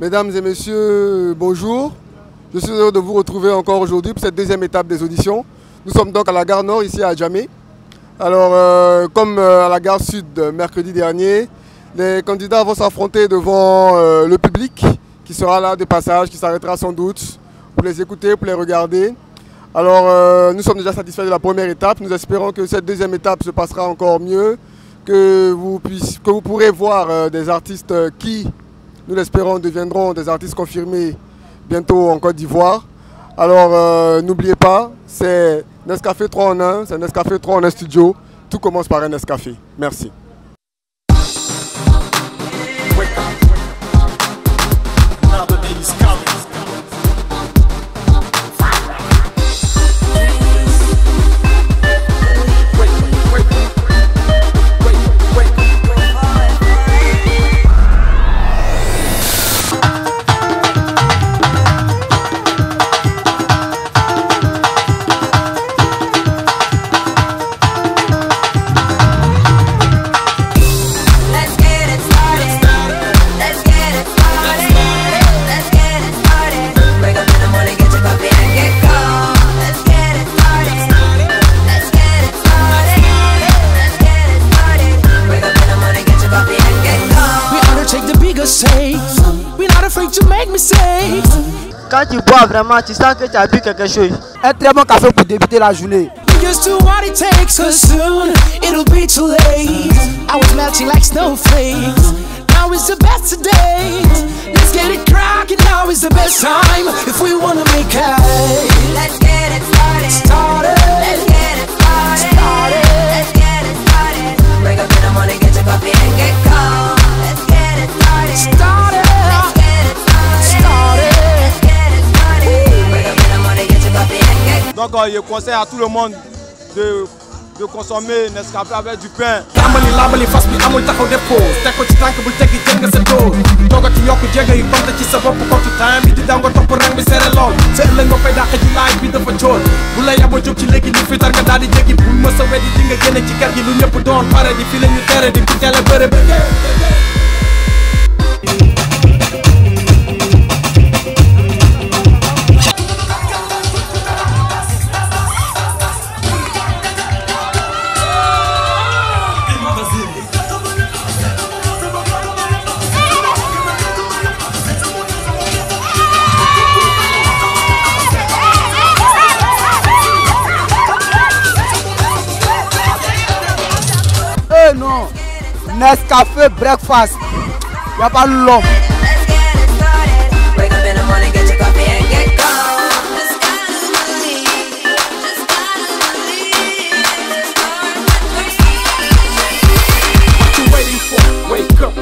Mesdames et messieurs, bonjour. Je suis heureux de vous retrouver encore aujourd'hui pour cette deuxième étape des auditions. Nous sommes donc à la gare Nord, ici à Djamé. Alors, euh, comme euh, à la gare Sud mercredi dernier, les candidats vont s'affronter devant euh, le public qui sera là de passage, qui s'arrêtera sans doute pour les écouter, pour les regarder. Alors, nous sommes déjà satisfaits de la première étape. Nous espérons que cette deuxième étape se passera encore mieux, que vous, que vous pourrez voir des artistes qui, nous l'espérons, deviendront des artistes confirmés bientôt en Côte d'Ivoire. Alors n'oubliez pas, c'est Nescafé 3 en 1, c'est Nescafé 3 en 1 studio. Tout commence par un Nescafé. Merci. Quand tu bois vraiment, tu sens que tu as bu quelque chose. Un très bon café pour débuter la journée. Used to what it takes, cause soon it'll be too late. I was melting like snowflakes. Now is the best of days. Let's get it cracking. Now is the best time if we wanna make it. Let's get it started. Started. Donc euh, je conseille à tout le monde de, de consommer Nescafé avec du pain. lambali lambali fas bi amul taxaw def pause. Teg ko ci tànk bul teggi dose toogati yokku jéego yi compte ci sa bopp compte time bi di daw nga topp rang bi seere lool. Sa ëllëg ci ci ci Nescafé breakfast. Y a pas long.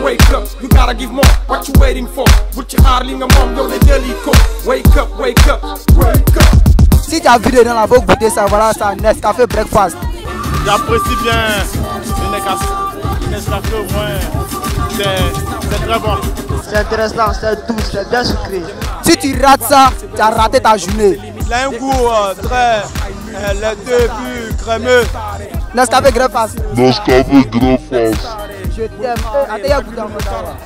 Wake up you gotta give more. What you waiting for? Put your your mom, yo, les délicats. Wake up, wake up, wake up. Si tu as vu dedans, là, faut goûter ça. Voilà ça, Nescafé breakfast. J'apprécie bien le Nescafé. C'est très bon. C'est intéressant, c'est doux, c'est bien sucré. Si tu rates ça, tu as raté ta journée. Il a un goût euh, très euh, laiteux, plus crémeux. Nescafé breakfast. Nescafé Grand France. Je t'aime. Eh, attends, ça.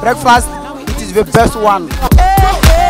Breakfast, it is the best one. It started.